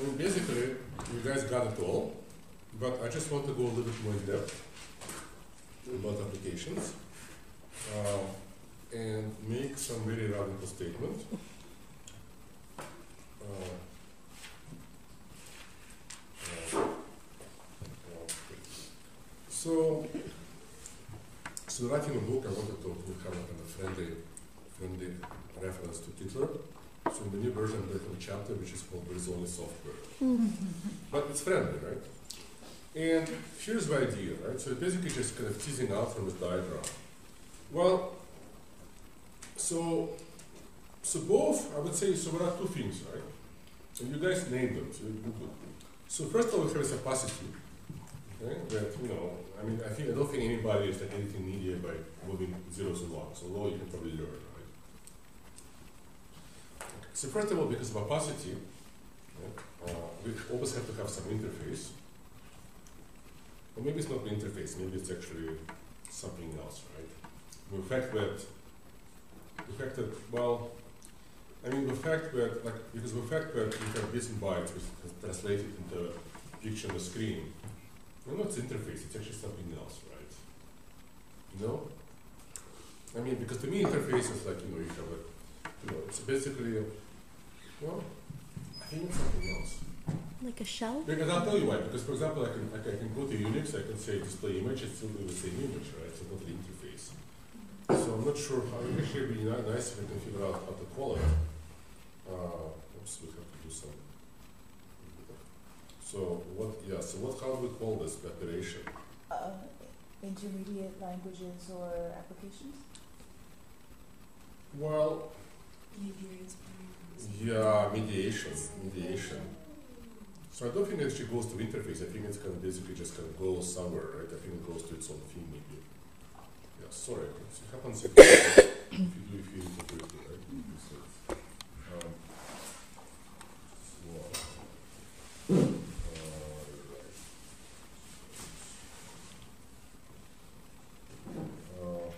I mean, basically, you guys got it all, but I just want to go a little bit more in depth about applications uh, and make some very radical statements. Uh, uh, so, so writing a book, I wanted to have a kind of friendly, friendly reference to Kittler. So in the new version, there's a chapter which is called "There is only software," mm-hmm. but it's friendly, right? And here's the idea, right? So it's basically just kind of teasing out from the diagram. Well, so so both, I would say, so there are two things, right? And you guys named them, so you Google. So first of all, we have a opacity, okay? That you know, I mean, I think I don't think anybody is like anything media by moving zeros and ones, although you can probably learn? So first of all, because of opacity, right, uh, we always have to have some interface. Or maybe it's not the interface, maybe it's actually something else, right? The fact that, the fact that, well, I mean, the fact that, like, because the fact that you have and bytes, which is translated into a picture on the screen, well, not interface, it's actually something else, right? You know? I mean, because to me, interface is like, you know, you have a, you know, it's basically, well, I think it's something else. Like a shell? Because I'll tell you why. Because for example, I can, I can go to Unix, I can say display image, it's still the same image, right? It's not the interface. So I'm not sure how. It actually would be nice if I can figure out how to call it. Uh, oops, we have to do some. So what? Yeah. So what? How do we call this operation? Uh, intermediate languages or applications? Well, yeah, mediation, mediation. So I don't think it actually goes to interface. I think it's kind of basically just kind of go somewhere, right? I think it goes to its own thing, maybe. Yeah, sorry. It happens if, you do if you interpret it, right? Um, so, uh, right. Uh,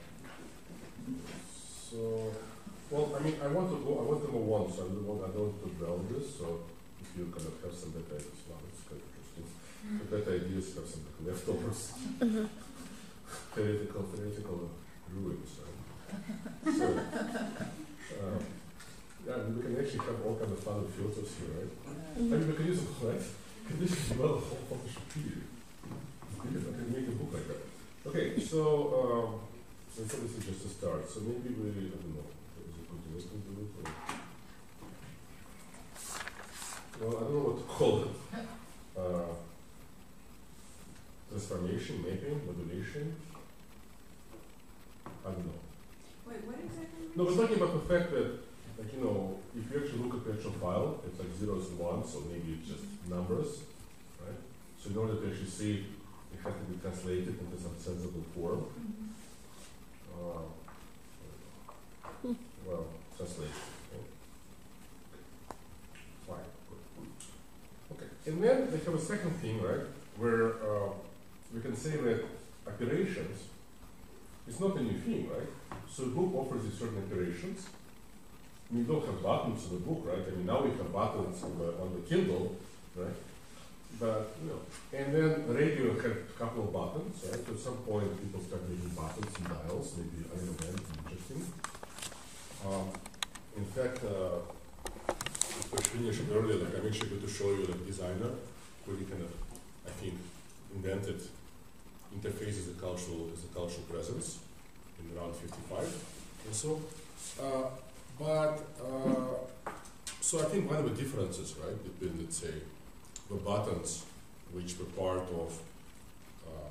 so, well, I mean, I want to go. I want to go once. I don't want. I don't want to dwell on this. So, if you kind of have some better ideas, well, it's kind of interesting. The better ideas have some leftovers, theoretical, theoretical ruins. Right? So, um, yeah, I mean, we can actually have all kind of fun filters here, right? I mean, we can use it, right? Conditions well, whole Photoshop here. I can make a book like that. Okay, so. Um, so this is just a start. So maybe we, I don't know, is it continuous to do it? Or? Well, I don't know what to call it. Uh, transformation, maybe, modulation. I don't know. Wait, what exactly? No, we're talking about the fact that, like, you know, if you actually look at the actual file, it's like zeros and ones, so maybe it's just numbers, right? So in order to actually see it, it has to be translated into some sensible form. Uh, well, translation. Okay. Fine. Good. Okay. And then they have a second thing, right, where uh, we can say that operations is not a new thing, right? So the book offers you certain operations. We don't have buttons in the book, right? I mean, now we have buttons on the on the Kindle, right? But you know, and then radio had a couple of buttons, right? At some point, people started making buttons and dials, maybe I don't know, interesting. Um, in fact, uh, finished earlier, like I'm actually going to show you the designer, he kind of, I think, invented interface as a cultural as a cultural presence in around 55 or so. Uh, but uh, so I think one of the differences, right, between let's say the buttons which were part of uh,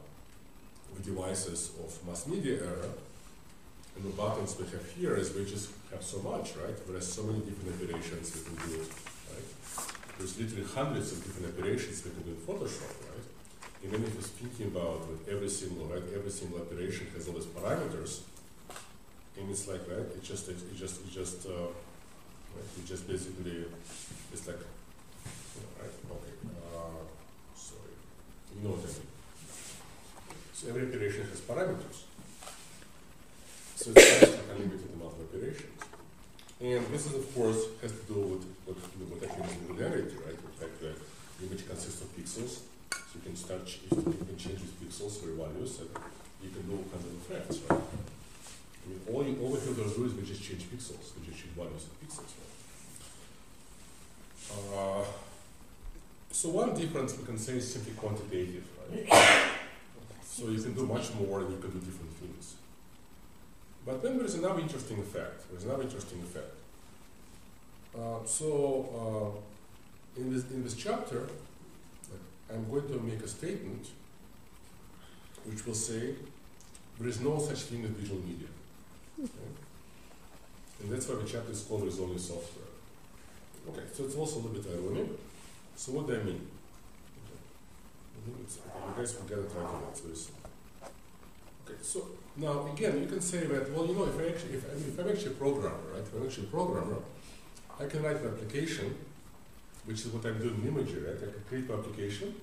the devices of mass media era and the buttons we have here is we just have so much, right? There's so many different operations we can do, right? There's literally hundreds of different operations we can do in Photoshop, right? Then if you're thinking about every single, right, every single operation has all these parameters, and it's like that, it just, it, just, it just, uh, right, it just basically, it's like, you know, right, okay, uh, sorry, you know what I mean. So every operation has parameters. So it's like a limited amount of operations. And this is, of course, has to do with what, what I mean modularity, right? The fact that image consists of pixels, so you can start, you can change these pixels for values, and you can do all kinds of effects, right? I mean, all you, all we have to do is we just change pixels, we just change values of pixels, right? Uh, so one difference we can say is simply quantitative, right? So you can do much more and you can do different things. But then there is another interesting effect. There's another interesting effect. Uh, so uh, in this in this chapter, I'm going to make a statement which will say there is no such thing as digital media. Okay? And that's why the chapter is called Resolving Software. Okay, so it's also a little bit ironic. So what do I mean? Okay. I guys can get it right very. Okay, so now again, you can say that, well, you know, if, I actually, if, if I'm actually a programmer, right, if I'm actually a programmer, I can write an application, which is what I'm doing in ImageJ, right? I can create an application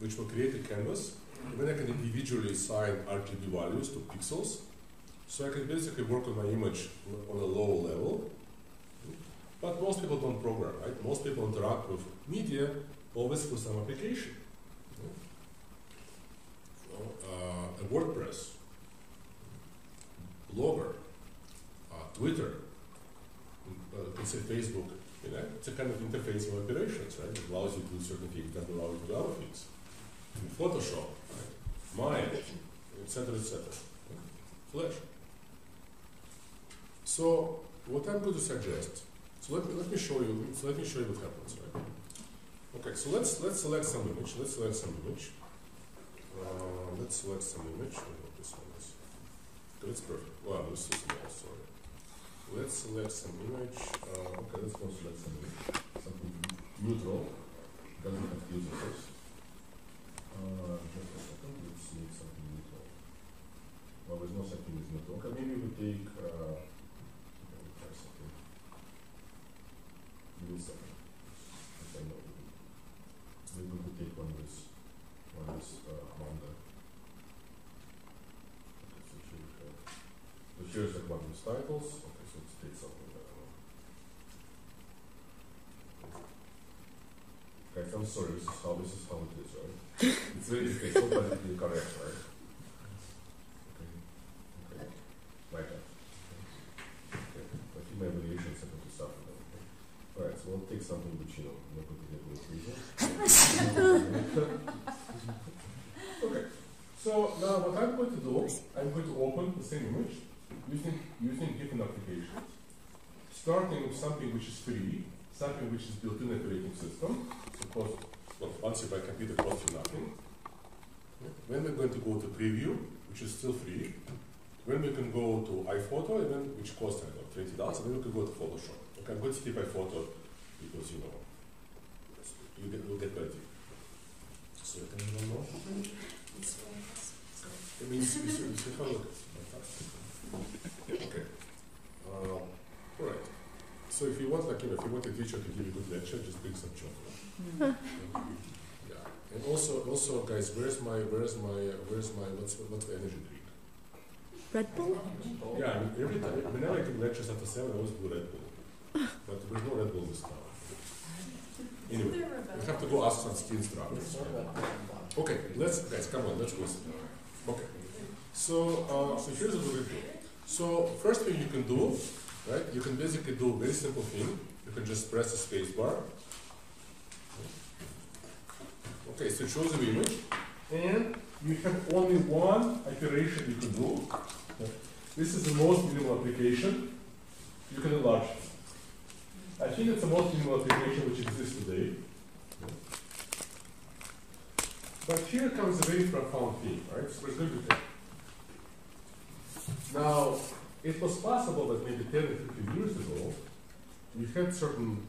which will create a canvas, and then I can individually assign RGB values to pixels. So I can basically work on my image on a low level. But most people don't program, right? Most people interact with media always through some application. Uh, a WordPress, Blogger, uh, Twitter, uh, let's say Facebook, you know, it's a kind of interface of operations, right? It allows you to do certain things, doesn't allow you to do other things. In Photoshop, right? Maya, etc., etc. Flash. So what I'm going to suggest, so let me, let me show you, so let me show you what happens, right? Okay, so let's let's select some image. Let's select some image. Uh, let's select some image. I don't know what this one is. That's perfect. Wow, this is small. Sorry. Let's select some image. Uh, okay, let's go select some image. Something neutral. Doesn't have to use this. Uh, just a second. Let's make something neutral. Well, there's no such thing as neutral. Okay, maybe we take. Uh, okay, we'll try something. Give me a second. I know. Maybe we take one of this. One of this uh, Honda. Okay, so here we have. So here's like one of these titles. Let's something. I don't know. Guys, I'm sorry. This is how this is how it is, right? it's very it's so politically correct, right? Okay. Okay. Like that. Okay. I think my variations are going to suffer. then, Okay. All right. So we'll take something which you know not particularly pleasing. okay. So now what I'm going to do, I'm going to open the same image using using different applications, starting with something which is free, something which is built in operating system. So cost, well, once you buy a computer, costs you nothing. Then we're going to go to preview, which is still free. Then we can go to iPhoto, and then which costs I know, twenty dollars, and then we can go to Photoshop. Okay, I'm going to skip iPhoto because you know you get you'll get better. So you can even know. I mean, you you see, you see how it looks. Okay. Uh, all right. So if you want, like, if you want a teacher to give you a good lecture, just bring some chocolate. Yeah. And also, also, guys, where's my, where's my, uh, where's my, what's, what's the energy drink? Red Bull? Yeah, I mean, every time, whenever I give lectures after seven, I always do Red Bull. But there's no Red Bull this time. Anyway, you have to go ask some ski instructors. Okay, let's, guys, come on, let's go. Okay. So, uh, so here's what we do. So, first thing you can do, right, you can basically do a very simple thing. You can just press the space bar. Okay, so choose the image. And you have only one operation you can do. This is the most minimal application. You can enlarge. I think it's the most minimal application which exists today. But here comes a very profound thing, right? So we're Now, it was possible that maybe 10 or 15 years ago, we had certain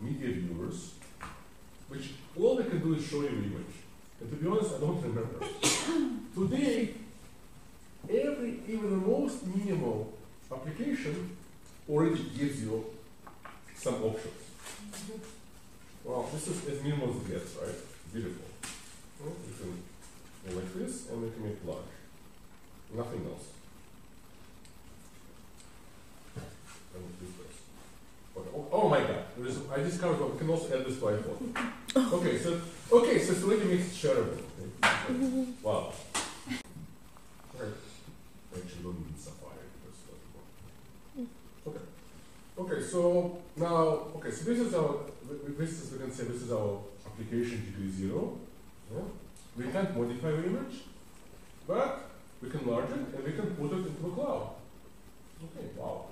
media viewers, which all they can do is show you image. And to be honest, I don't remember. Today, every, even the most minimal application already gives you some options. Well, this is as minimal as it gets, right? Beautiful. Well, you can go like this, and you can make large. Nothing else. I will do this. I discovered what we can also add this to iPhone. Okay, so okay, so it already makes it shareable. Okay. Wow. Right. Actually, don't need because. Okay. Okay, so now, okay, so this is our, this is, we can say this is our application degree zero. Yeah? We can't modify the image, but we can enlarge it and we can put it into the cloud. Okay, wow.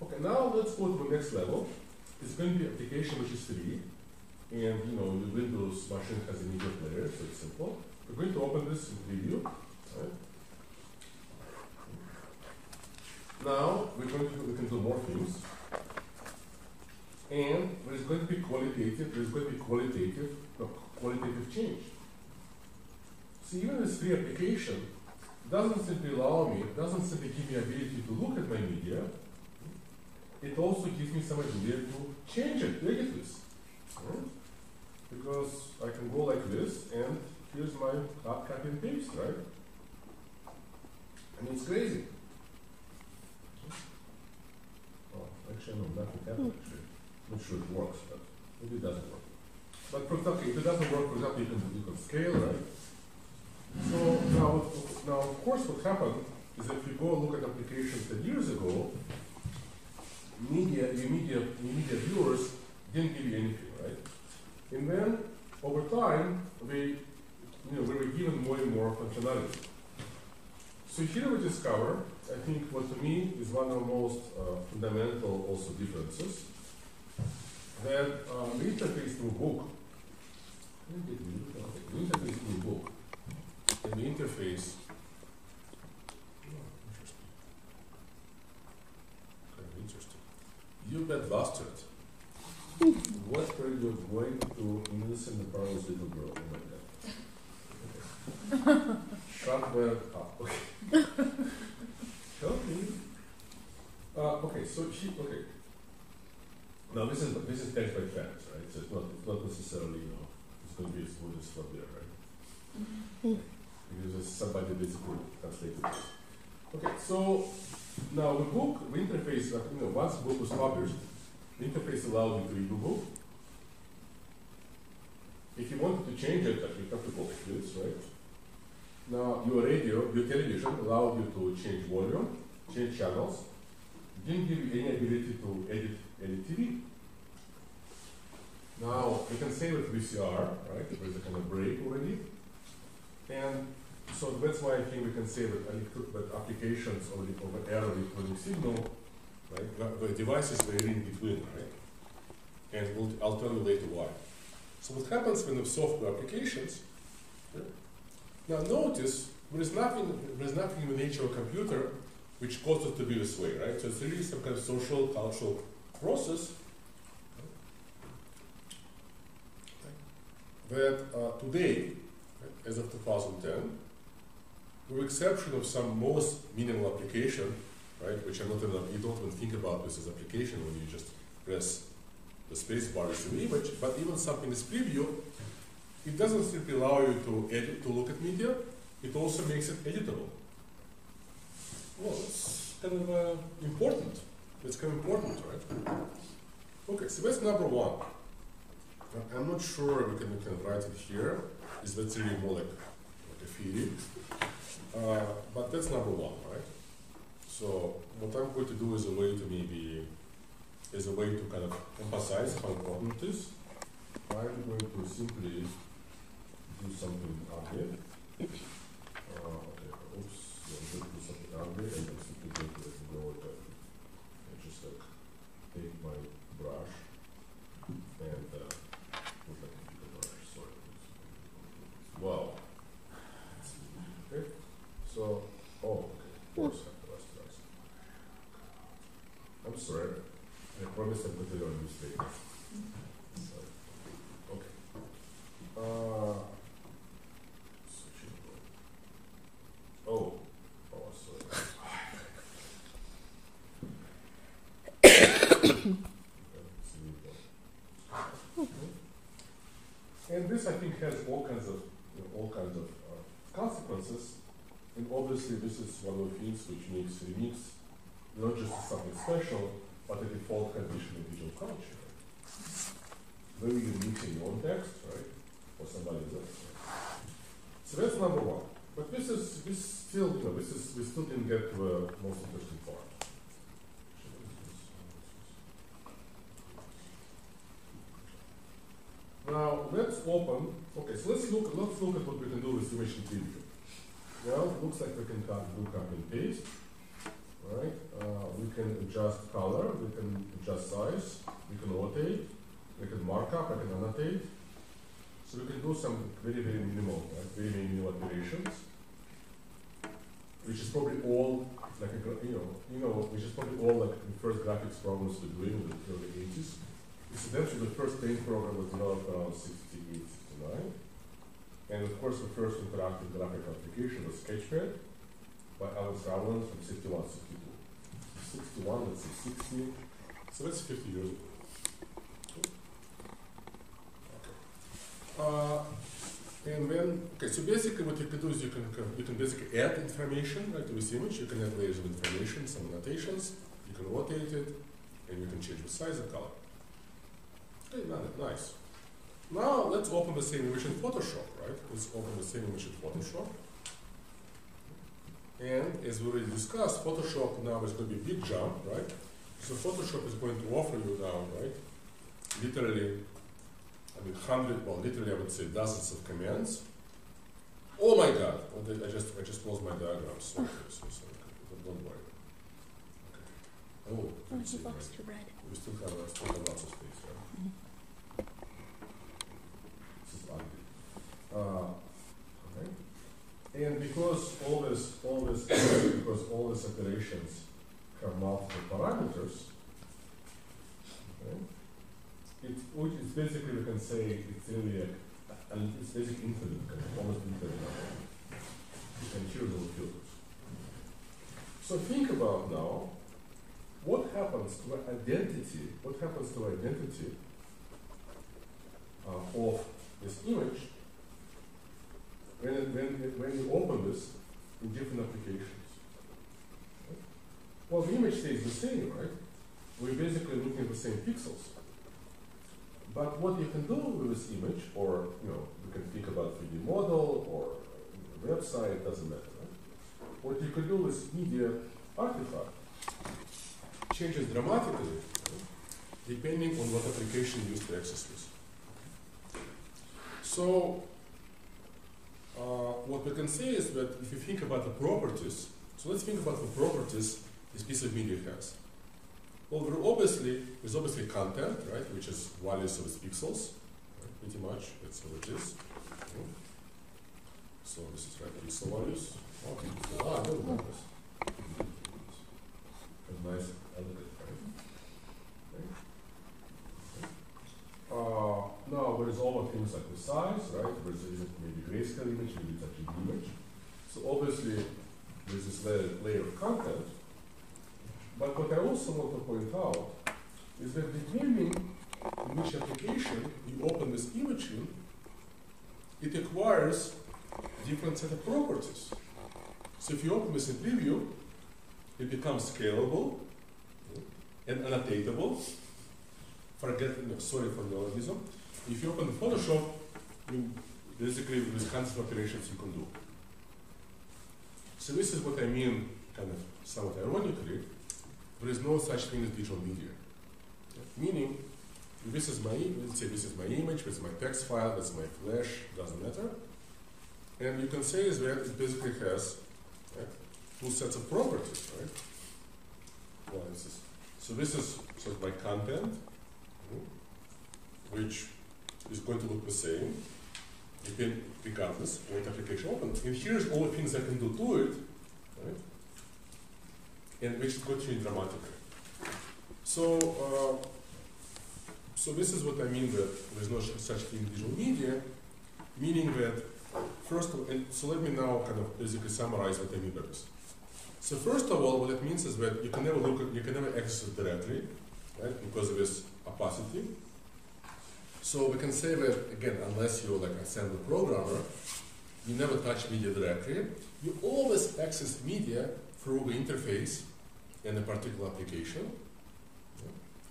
Okay, now let's go to the next level. It's going to be application which is 3. and you know the Windows machine has a media player, so it's simple. We're going to open this in preview. Right? Now we're going to we can do more things, and there's going to be qualitative. There's going to be qualitative, no, qualitative change. See, even this free application doesn't simply allow me, doesn't simply give me ability to look at my media. It also gives me some ability to change it, edit this. Right? Because I can go like this, and here's my cut, copy and paste, right? I mean, it's crazy. Oh, actually, no, nothing happened. Hmm. Actually, not sure it works, but maybe it doesn't work. But for example, if it doesn't work, for example, you can you can scale, right? So now, now of course, what happened is if you go look at applications ten years ago, media, your media, your media viewers didn't give you anything, right? And then over time, we, you know, we were given more and more functionality. So here we discover, I think, what to me is one of the most uh, fundamental also differences, that uh, the interface through book, the interface through book, and the interface, oh, interesting, kind of interesting. You bet bastard. what were you going to innocent and powerless little girl? Oh my god. Okay. Sharpware up. Okay. Help me. Uh, okay, so she okay. Now this is this is text by text, right? So it's not it's not necessarily you know it's going to be as good as what there, right? Because there's somebody good translated this. Okay, so now the book, the interface, uh, you know, once the book was published, the interface allowed you to read the book. If you wanted to change it, you have to go this, right? Now your radio, your television allowed you to change volume, change channels, didn't give you any ability to edit edit TV. Now you can say with VCR, right? There's a kind of break already. And so that's why I think we can say that, that applications of, the, of air electronic signal, right, the, the devices vary in between, right? And we'll, I'll tell you later why. So what happens when have software applications? Now notice there is nothing there is nothing in the nature of computer which causes to be this way, right? So it's really some kind of social, cultural process that uh, today, as of 2010, with exception of some most minimal application, right, which are not even, you don't even think about this as application when you just press the space bar to the image, but even something as preview, it doesn't simply allow you to edit, to look at media, it also makes it editable. Well, it's kind of uh, important. It's kind of important, right? Okay, so that's number one. I'm not sure we can, we can write it here. Is that's really more like, like a theory. Uh, but that's number one, right? So what I'm going to do is a way to maybe, is a way to kind of emphasize how important it is. I'm going to simply do something ugly. Uh, okay, oops, I'm going to do something ugly and I'm simply going to let go of that. And just like take my brush and uh, put like a bigger brush, sorry. Wow. Okay, so, oh, okay, of course, I have to ask that. I'm sorry, I promise I'm going to do a mistake. Sorry. Okay. Uh, switching mode. Oh, oh, sorry. Okay, see you. And this, I think, has all kinds of, you know, all kinds of uh, consequences. And obviously, this is one of the things which makes Remix not just something special, but the default condition culture. You mix in your own text, right? Or somebody else. So that's number one. But this is this still, this is we still didn't get to the most interesting part. Now let's open. Okay, so let's look. Let's look at what we can do with image preview. Well, looks like we can cut, do copy and paste. Right? Uh, we can adjust color. We can adjust size. We can rotate. We can mark up. I can annotate. So we can do some very very minimal, right? very very minimal operations, which is probably all like you know you know which is probably all like the first graphics programs we're doing in the early 80s. Incidentally, the first paint program was developed around 68, 69. And of course, the first interactive graphic application was Sketchpad by Alex Rowland from 61, 62. 61, let's say 60. So that's 50 years ago. Uh, and then, okay, so basically what you can do is you can, you can basically add information right, to this image. You can add layers of information, some annotations. You can rotate it, and you can change the size and color. Okay, nice. Now let's open the same image in Photoshop, right? Let's open the same image in Photoshop. And as we already discussed, Photoshop now is going to be a big jump, right? So Photoshop is going to offer you now, right? Literally, I mean, hundred, well, literally, I would say dozens of commands. Oh my God! Oh, I just, I just closed my diagrams. So, so, so, don't- worry. Okay. Oh, Oh, see, lost right. We still have, uh, still have lots of space, right? This is ugly. Uh. And because all this, all this, because all these operations have multiple parameters, okay, it's, which is basically, we can say, it's really a, a, it's basically infinite, almost infinite. You can choose all filters. So think about now, what happens to identity, what happens to identity uh, of this image when, when, when you open this in different applications? Well, the image stays the same, right? We're basically looking at the same pixels. But what you can do with this image, or you know, you can think about 3D model or website, doesn't matter, right? What you can do with media artifact changes dramatically depending on what application you use to access this. So, what we can say is that if you think about the properties, so let's think about the properties this piece of media has. Well, there obviously there's obviously content, right, which is values of its pixels, right, pretty much. That's what it is. So this is right pixel values. Okay. Ah. Nice, elegant, right? Okay. Okay. Uh, there is all the things like the size, right? It maybe grayscale image, maybe it's a 3D image. So obviously there's this layer, layer of content. But what I also want to point out is that depending on which application you open this image in, it acquires different set of properties. So if you open this in preview, it becomes scalable and annotatable. Forget, no, sorry for neologism. If you open the Photoshop, you basically with kinds of operations you can do. So this is what I mean, kind of somewhat ironically, there is no such thing as digital media. Meaning, this is my, let's say this is my image, this is my text file, this is my flash, doesn't matter. And you can say is that it basically has right, two sets of properties, right? Well, this is, so this is sort of my content, which is going to look the same, regardless of what application opens. And here's all the things I can do to it, right? And which is going to change dramatically. So, uh, so this is what I mean that there's no such thing as visual media, meaning that first of and so let me now kind of basically summarize what I mean by this. So first of all, what it means is that you can never look at, you can never access it directly, right, because of its opacity. So we can say that again, unless you're like a assembly programmer, you never touch media directly. You always access media through the interface in a particular application.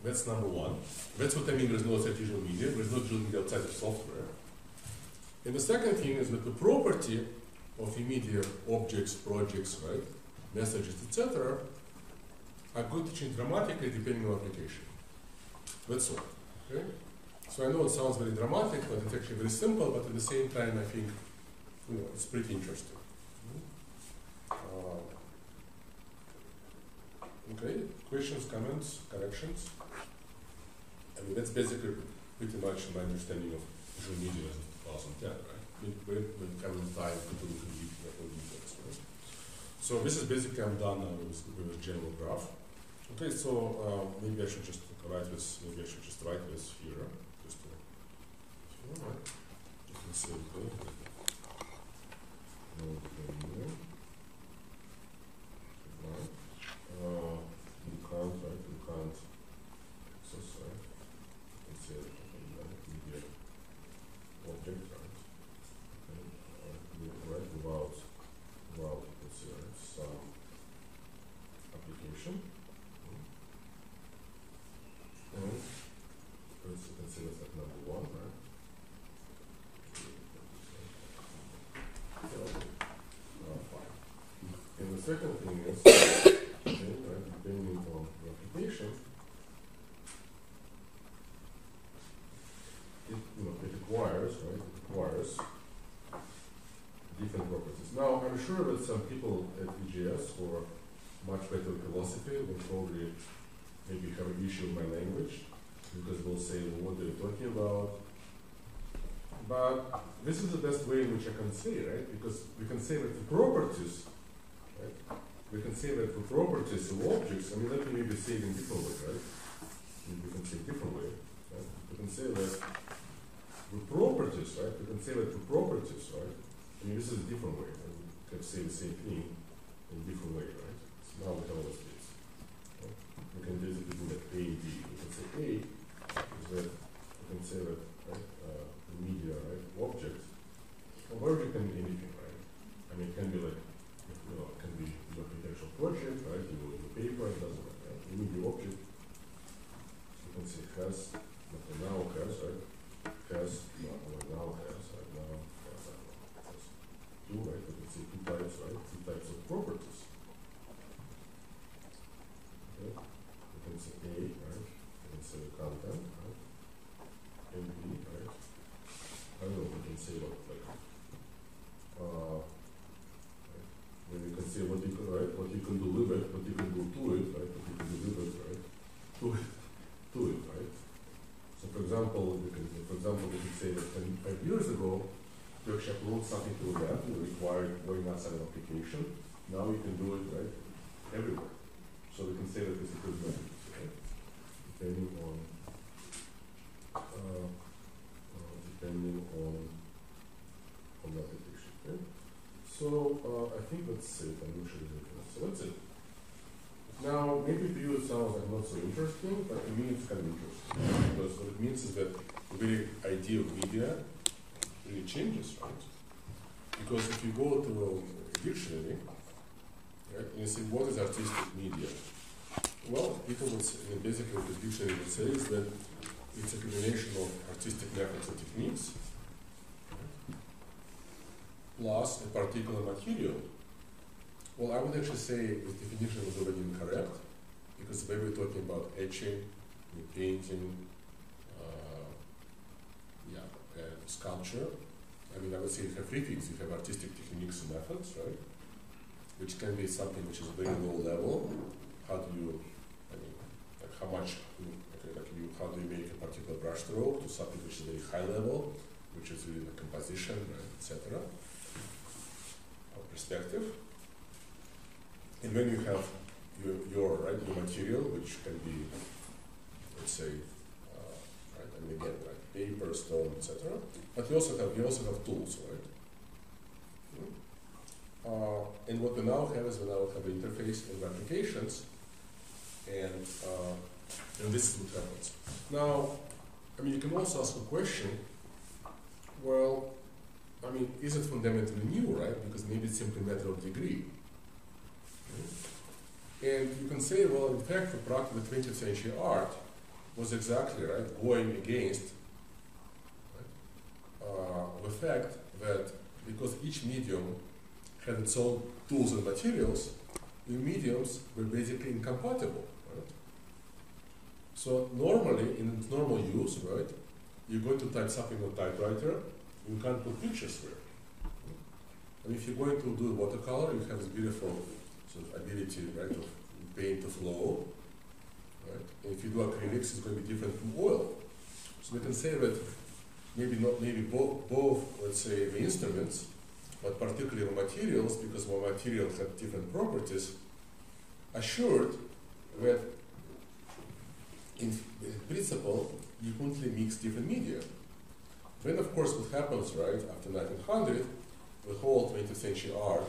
That's number one. That's what I mean. There's no visual media. There's no media outside of software. And the second thing is that the property of immediate objects, projects, right, messages, etc., are going to change dramatically depending on application. That's all. Okay? So I know it sounds very dramatic, but it's actually very simple. But at the same time, I think you know, it's pretty interesting. Uh, okay, questions, comments, corrections? I mean, that's basically pretty much my understanding of visual media in 2010, right? When, when, when coming time to look in detail, in details, right? So this is basically, I'm done now with, with general graph. Okay, so uh, maybe I should just write this, maybe I should just write this here, just to, alright, you can see it there. No, okay, no. Right. Uh, you can't, right, you can't access, right? Let's say, okay, right, media object, right? Okay, uh, we- right, without, without, let's say, right, some application. And let's, let's say that's like number one, right? So, uh, fine. And the second thing is, okay, right, depending on the application, it, you know, it requires, right, it requires different properties. Now, I'm sure that some people at EGS who are much better philosophy will probably maybe have an issue with my language because they'll say, well, what are you talking about? But this is the best way in which I can say, right? Because we can say that the properties, right? We can say that the properties of objects, I mean, that me maybe say it in different way, right? We can say different way, right? We can say that the properties, right? We can say that the properties, right? I mean, this is a different way. and We can say the same thing in a different way, right? So now we have all this. right? We can basically do like A and B. We can say A is that we can say that right, uh, the media, right, object, or object can be anything, right? I mean, it can be like, you know, it can be your potential project, right? You know, your paper, it doesn't matter. Right? The media object, you can say has, but now has, right? Has, no, or now has, right? Now has, I don't know, has two, right? We can say two types, right? Two types of properties. Okay? We can say A, right? We can say content, right? And B, right? I don't know, we can say what, like, uh, right? Then we can say what you can, right? What you can do it, what you can do to it, right? What you can do it, right? To it, to it, right? So for example, we can, for example, we could say that ten, five years ago, to upload something to a web, required going outside an application. Now you can do it, right, everywhere. So we can say that this is good right? Depending on, uh, uh, depending on, on the application, okay? So, uh, I think that's it, I'm not sure anything else. So that's it. Now, maybe to you it sounds like not so interesting, but to me it's kind of interesting. Because what it means is that the very idea of media really changes, right? Because if you go to a dictionary, right, and you say, what is artistic media? Well, people would say, basically what the dictionary would say is that it's a combination of artistic methods and techniques, plus a particular material. Well, I would actually say the definition was already incorrect, because when we're talking about etching, painting, uh, yeah, sculpture, I mean, I would say you have three things. You have artistic techniques and methods, right? Which can be something which is very low level. How do you, I mean, like how much, okay, like you, how do you make a particular brush stroke to something which is very high level, which is really the composition, right, etc. Or perspective. And then you have your, your right, your material, which can be, let's say, uh, right, and again, right, paper, stone, etc. But you also have you also have tools, right? Hmm. Uh, and what we now have is we now have interface and applications, and uh, and this is what happens. Now, I mean, you can also ask a question. Well, I mean, is it fundamentally new, right? Because maybe it's simply a matter of degree. And you can say, well, in fact, for practically 20th century art, was exactly right going against right, uh, the fact that because each medium had its own tools and materials, the mediums were basically incompatible. Right? So normally, in normal use, right, you're going to type something on typewriter, you can't put pictures there. And if you're going to do watercolor, you have this beautiful of ability, right, of paint to flow. Right? And if you do acrylics, it's going to be different from oil. So we can say that maybe not maybe both, both let's say the instruments, but particularly the materials, because the materials have different properties, assured that in, in principle you couldn't mix different media. Then of course what happens right after 1900, the whole 20th century art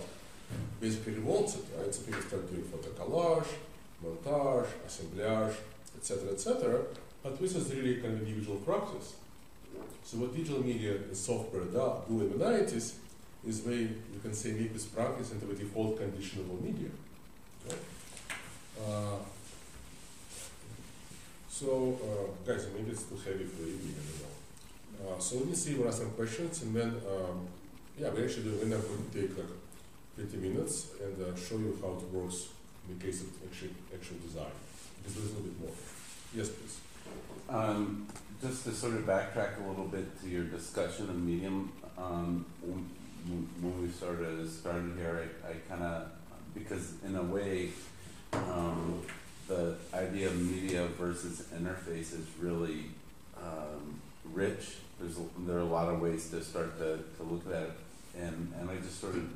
people start doing photo collage, montage, assemblage, etc., etc. But this is really kind of individual practice. So what digital media and software do, in the 90s is they, you can say, make this practice into the default condition of all media. Right? Uh, so, uh, guys, maybe it's too heavy for you, I don't know. Uh, so let me see, there are some questions, and then, um, yeah, we actually, we're going to take like 20 minutes and uh, show you how it works in the case of actual, actual design, there's a little bit more. Yes, please. Um, just to sort of backtrack a little bit to your discussion of medium, um, when, we started started here, I, I kind of because in a way, um, the idea of media versus interface is really um, rich. There's there are a lot of ways to start to, to look at it, and and I just sort of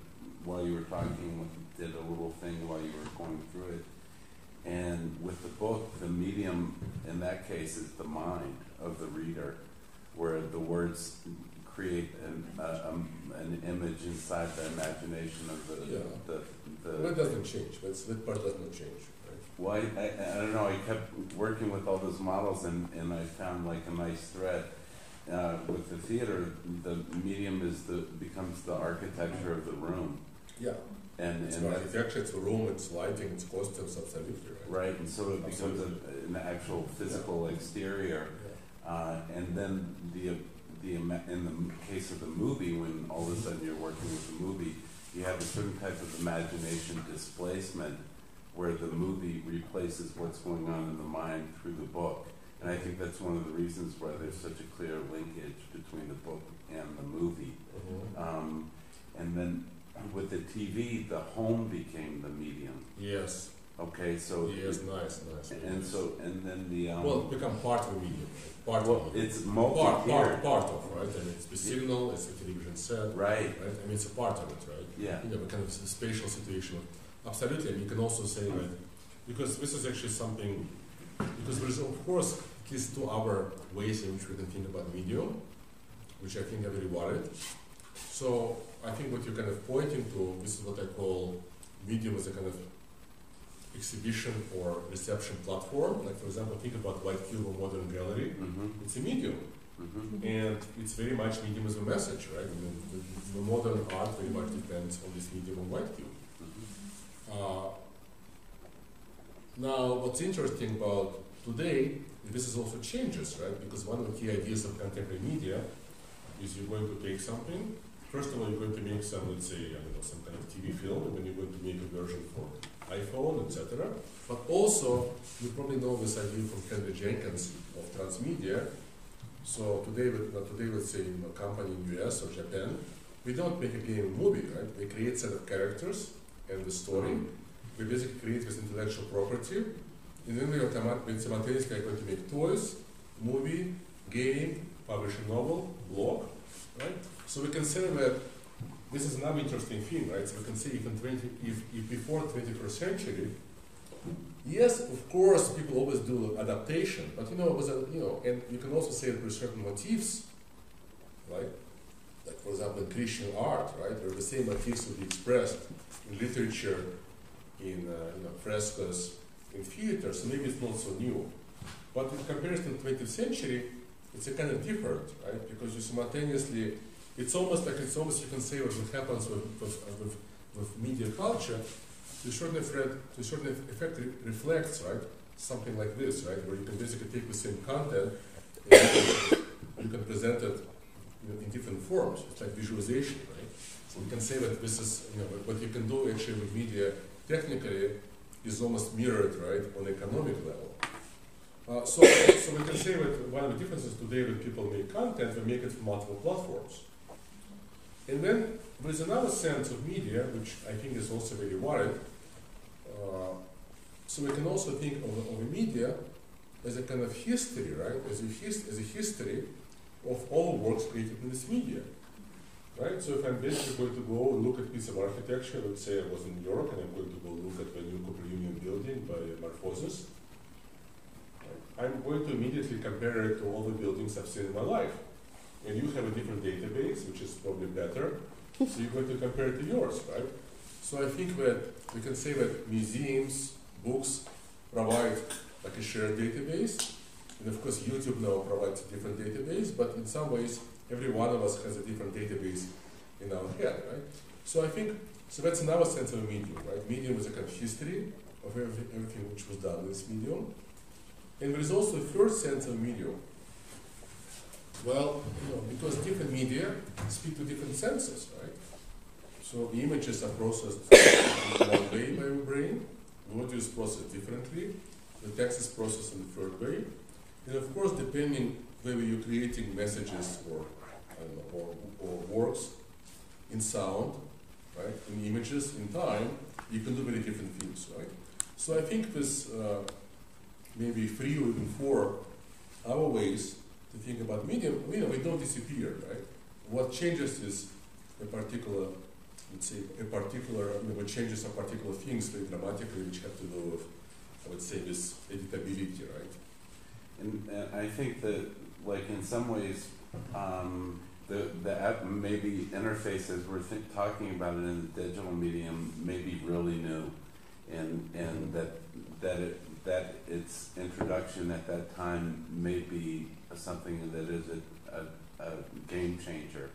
while you were talking did a little thing while you were going through it. And with the book, the medium in that case is the mind of the reader, where the words create an, uh, um, an image inside the imagination of the. Yeah. the, the Well, it doesn't change, that's, that part does not change, right? well, I, I, I don't know, I kept working with all those models and, and I found like a nice thread. Uh, with the theater, the medium is the, becomes the architecture of the room. Yeah, And, it's and that's, architecture, it's a room, it's lighting, it's costumes, absolutely, right? right, and so it becomes a, an actual physical exterior. Yeah. Uh, and then the, the, in the case of the movie, when all of a sudden you're working with the movie, you have a certain type of imagination displacement where the movie replaces what's going on in the mind through the book. And I think that's one of the reasons why there's such a clear linkage between the book and the movie. Mhm. Um, and then with the TV, the home became the medium. Yes, Okay, so yes, nice, nice. and so and then the um, Well, it become part of the medium, part well, of it. it's multi-tiered, part, part of, right? I mean, it's the signal, it's the television set, right? right? I mean, it's a part of it, right? Yeah. you know, a kind of spatial situation. Absolutely, and you can also say that because this is actually something because there is of course at least two other ways in which we can think about medium, which I think are very valid. So I think what you're kind of pointing to, this is what I call medium as a kind of exhibition or reception platform. Like for example, think about White Cube or Modern Gallery. Mm-hmm. It's a medium, Mm-hmm. and it's very much medium as a message, right? I mean, the, the modern art very much depends on this medium of White Cube. Uh, now, what's interesting about today, this is also changes, right? Because one of the key ideas of contemporary media is you're going to take something. First of all, you're going to make some, let's say, I don't know, some kind of TV film, and then you're going to make a version for iPhone, etc. But also, you probably know this idea from Henry Jenkins of transmedia. So today, with- not today, let's say in a company in US or Japan, we don't make a game movie, right? We create set of characters and the story. We basically create this intellectual property, and then we automatically, simultaneously are going to make toys, movie, game, publish a novel, blog, right? So we can say that this is another interesting thing, right? So we can if in 20, if, if before 21st century, yes, of course, people always do adaptation, but you know, it was a, you know, and you can also say that are certain motifs, right? Like for example, in Christian art, right, where the same motifs would be expressed in literature, in uh, you know, frescoes, in theater, so maybe it's not so new. But in comparison to 20th century, it's a kind of different, right? Because you simultaneously, it's almost like it's almost you can say what happens with, with, uh, with, with media culture, to certain effect, to certain effect re- reflects, right, something like this, right? Where you can basically take the same content and you can present it you know, in different forms. It's like visualization, right? So we can say that this is, you know, what you can do actually with media technically is almost mirrored, right, on economic level. Uh, so, can say that one of the differences today when people make content, they make it for multiple platforms. And then there's another sense of media, which I think is also very valid. Uh, so we can also think of, of a media as a kind of history, right? As a, his, as a history of all works created in this media. Right? So if I'm basically going to go look at a piece of architecture, let's say I was in New York and I'm going to go look at the new Cooper Union building by Morphosis? I'm going to immediately compare it to all the buildings I've seen in my life. And you have a different database, which is probably better, so you're going to compare it to yours, right? So I think that we can say that museums, books provide like a shared database, and of course YouTube now provides a different database, but in some ways every one of us has a different database in our head, right? So I think, so that's another sense of a medium, right? Medium is a kind of history of everything, everything which was done in this medium. And there is also a third sense of medium. Well, you know, because different media speak to different senses, right? So the images are processed in one way by the brain, the audio is processed differently, the text is processed in a third way, and of course, depending whether you're creating messages or know, or, or works in sound, right, in images, in time, you can do very different things, right? So I think this uh, maybe three or even four other ways to think about medium. You know, we don't disappear, right? What changes is a particular, let's say, a particular, you know, what changes are particular things very dramatically, which have to do with, I would say, this editability, right? And, and I think that, like in some ways, um, the the app maybe interfaces we're talking about it in the digital medium may be really new, and and that that it that its introduction at that time may be something that is a, a, a game changer,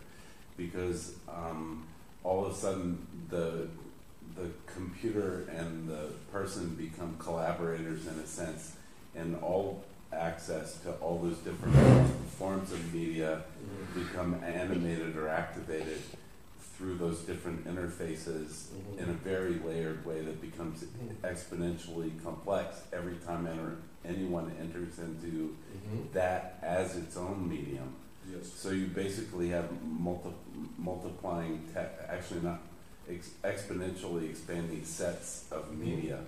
because um, all of a sudden the the computer and the person become collaborators in a sense, and all access to all those different forms of media become animated or activated through those different interfaces in a very layered way that becomes exponentially complex every time enter, anyone enters into Mhm. that as its own medium. Yes. So you basically have multi, multiplying, te- actually not ex- exponentially expanding sets of media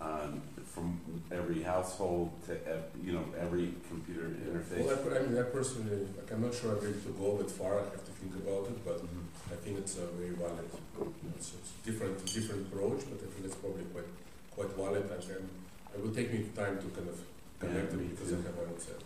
um, from every household to ev- you know every computer interface. Well, I, I mean, I personally, like, I'm not sure I'm ready to go that far. I have to think about it, but Mhm. I think it's a very valid. It's, it's different, different approach, but I think it's probably quite, quite valid. And, and it will take me time to kind of connect Yeah, them me because. I have my own set.